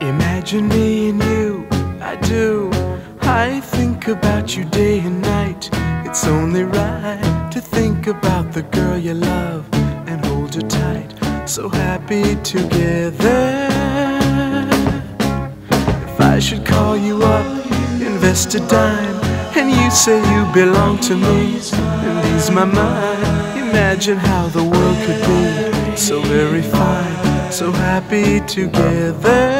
Imagine me and you, I do. I think about you day and night. It's only right to think about the girl you love and hold her tight. So happy together. If I should call you up, invest a dime, and you say you belong to me, my mind. Imagine how the world could be so very fine, so happy together.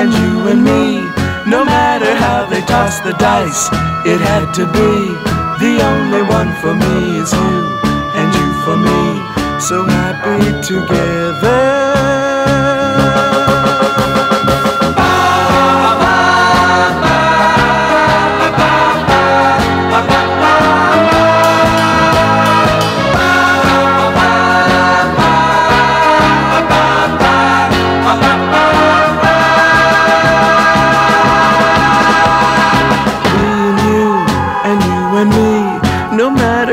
And you and me, no matter how they toss the dice, it had to be. The only one for me is you, and you for me, so happy together.